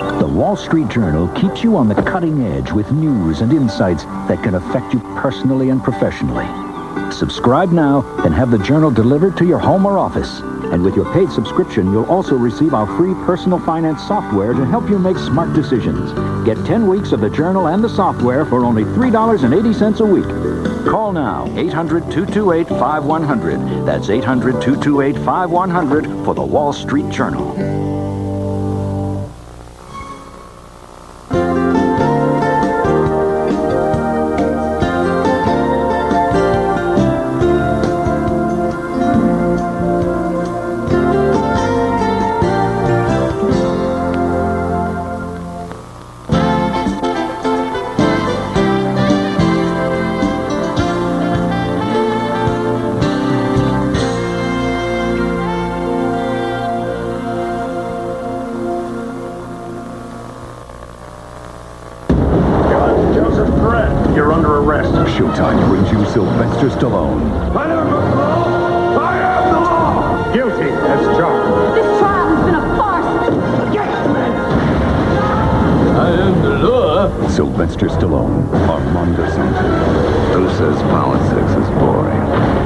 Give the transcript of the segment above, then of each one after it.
The Wall Street Journal keeps you on the cutting edge with news and insights that can affect you personally and professionally. Subscribe now and have the Journal delivered to your home or office. And with your paid subscription, you'll also receive our free personal finance software to help you make smart decisions. Get 10 weeks of the Journal and the software for only $3.80 a week. Call now, 800-228-5100. That's 800-228-5100 for the Wall Street Journal. Showtime brings you Sylvester Stallone. I am the law! I am the law! Guilty as charged. This trial has been a farce. Yes, I am the law. Sylvester Stallone. Armando Santos. Who says politics is boring?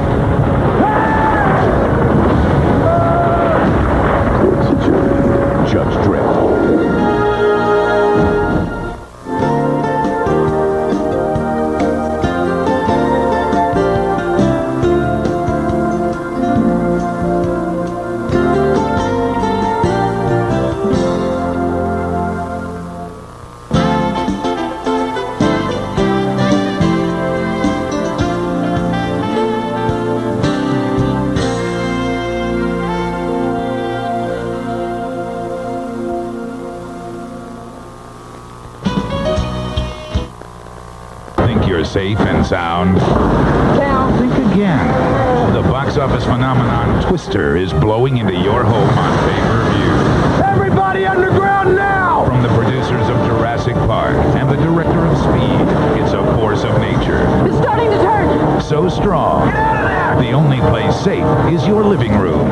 Safe and sound? Well, think again. The box office phenomenon Twister is blowing into your home on pay-per-view. Everybody underground now! From the producers of Jurassic Park and the director of Speed, it's a force of nature. It's starting to turn. So strong, Get out of there! the only place safe is your living room.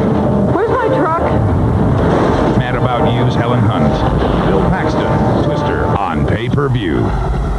Where's my truck? Mad About You's Helen Hunt, Bill Paxton, Twister on pay-per-view.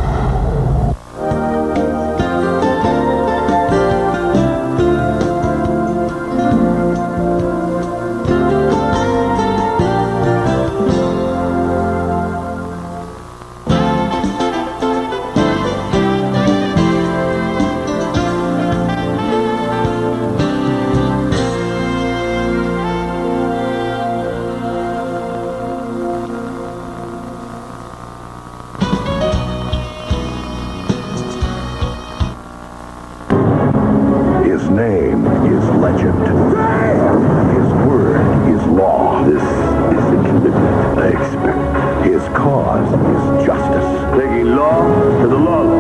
Law to the lawless.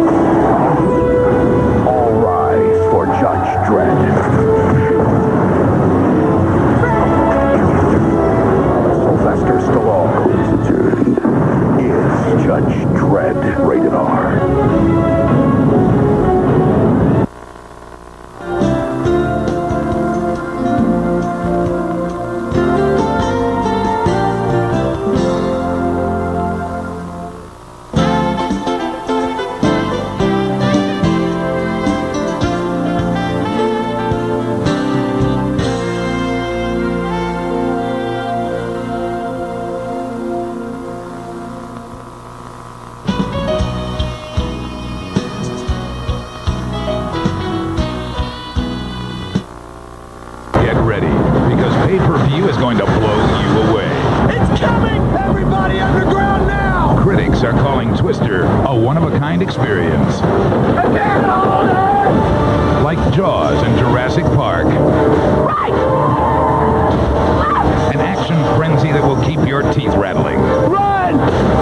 Calling Twister a one-of-a-kind experience. I can't hold it! Like Jaws and Jurassic Park. An action frenzy that will keep your teeth rattling. Run!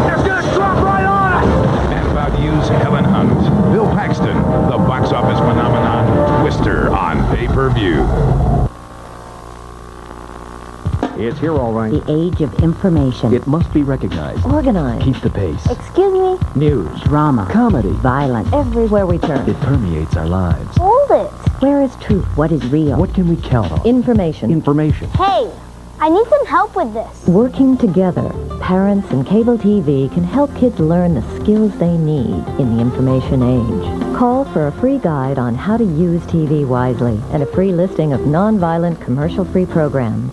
They're gonna drop right on us! And about You's Helen Hunt, Bill Paxton, the box office phenomenon Twister on pay-per-view. It's here, all right. The age of information. It must be recognized. Organized. Keep the pace. Excuse me? News, Drama. comedy. Violence. Everywhere we turn. It permeates our lives. Hold it. Where is truth? What is real? What can we count on? Information. Information. Hey, I need some help with this. Working together, parents and cable TV can help kids learn the skills they need in the information age. Call for a free guide on how to use TV wisely and a free listing of nonviolent commercial-free programs.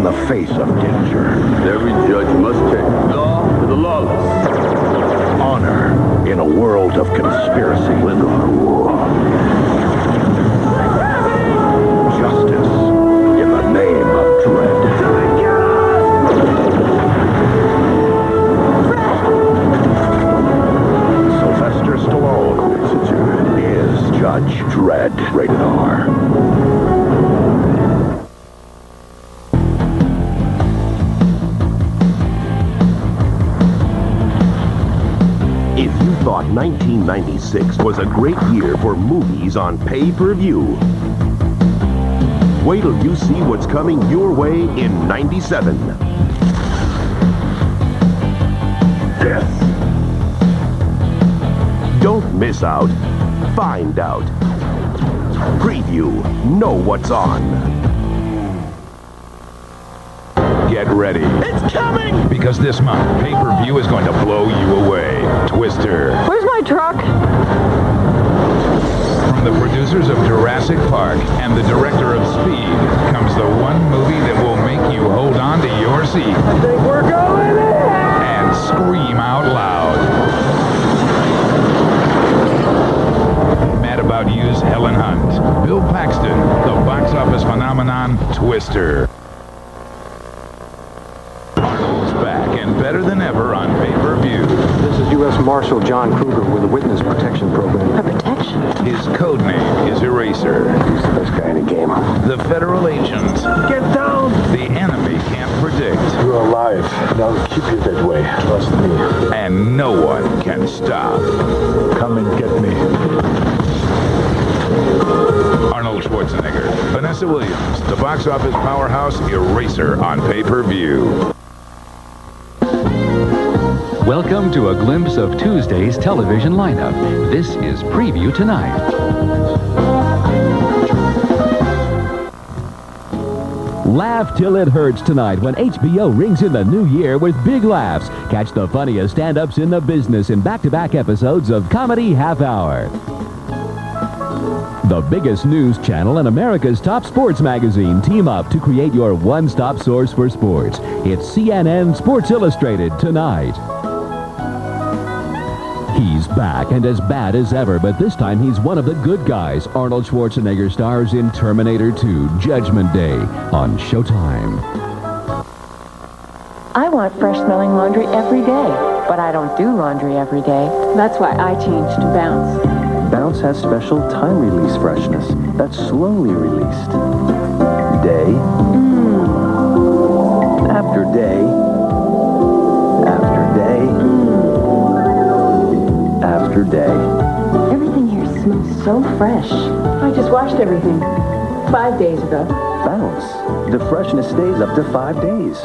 In the face of danger. Every judge must take law to the lawless. Honor in a world of conspiracy. With law. Justice in the name of dread. Sylvester Stallone is Judge Dredd. Rated R. 1996 was a great year for movies on pay-per-view, wait till you see what's coming your way in 97. Death. Don't miss out. Find out. Prevue. Know what's on. Get ready. It's coming! Because this month, pay-per-view is going to blow you away. Twister. Where's my truck? From the producers of Jurassic Park and the director of Speed comes the one movie that will make you hold on to your seat. I think we're going in! And scream out loud. Mad About You's Helen Hunt. Bill Paxton, the box office phenomenon Twister. Arnold's back and better than ever on pay-per-view. This is U.S. Marshal John Kruger with the Witness Protection Program. A protection. His code name is Eraser. He's the best guy in the game. The federal agents. Get down! The enemy can't predict. You're alive. and I'll keep you that way. Trust me. And no one can stop. Come and get me. Arnold Schwarzenegger, Vanessa Williams, the box office powerhouse Eraser on pay-per-view. Welcome to a glimpse of Tuesday's television lineup. This is Prevue Tonight. Laugh till it hurts tonight when HBO rings in the new year with big laughs. Catch the funniest stand-ups in the business in back-to-back episodes of Comedy Half Hour. The biggest news channel and America's top sports magazine team up to create your one-stop source for sports. It's CNN Sports Illustrated tonight. He's back and as bad as ever, but this time he's one of the good guys. Arnold Schwarzenegger stars in Terminator 2 Judgment Day on Showtime. I want fresh smelling laundry every day, but I don't do laundry every day. That's why I changed to Bounce. Bounce has special time release freshness that's slowly released. Day so fresh. I just washed everything five days ago. Bounce. The freshness stays up to five days.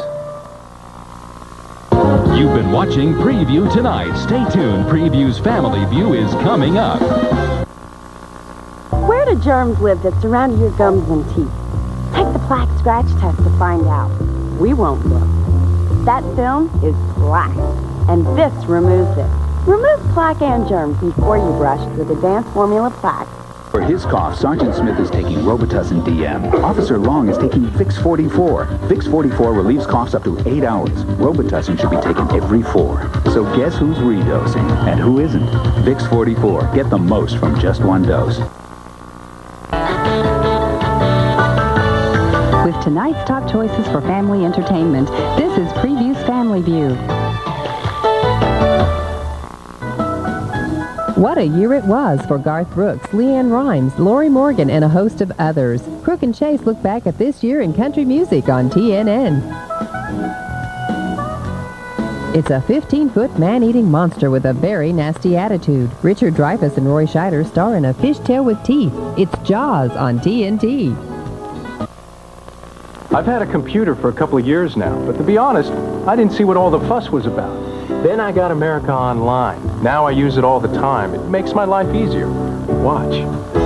You've been watching Prevue tonight. Stay tuned. Prevue's Family View is coming up. Where do germs live that surround your gums and teeth? Take the plaque scratch test to find out. We won't look. That film is plaque, and this removes it. Remove plaque and germs before you brush with Advanced Formula Plax. For his cough, Sergeant Smith is taking Robitussin DM. Officer Long is taking Vicks 44. Vicks 44 relieves coughs up to eight hours. Robitussin should be taken every four. So guess who's redosing and who isn't? Vicks 44. Get the most from just one dose. With tonight's top choices for family entertainment, this is Prevue's Family View. What a year it was for Garth Brooks, LeAnn Rimes, Lorrie Morgan, and a host of others. Crook and Chase look back at this year in country music on TNN. It's a 15-foot man-eating monster with a very nasty attitude. Richard Dreyfuss and Roy Scheider star in A Fishtail with Teeth. It's Jaws on TNT. I've had a computer for a couple of years now, but to be honest, I didn't see what all the fuss was about. Then I got America Online. Now I use it all the time. It makes my life easier. Watch.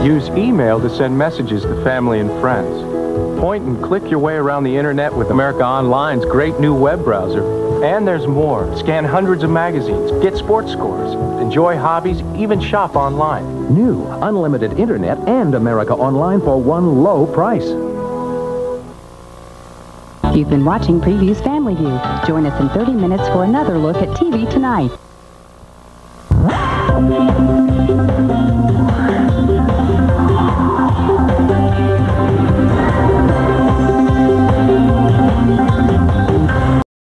Use email to send messages to family and friends. Point and click your way around the internet with America Online's great new web browser. And there's more. Scan hundreds of magazines, get sports scores, enjoy hobbies, even shop online. New, unlimited internet and America Online for one low price. You've been watching Prevues Family View. Join us in 30 minutes for another look at TV tonight.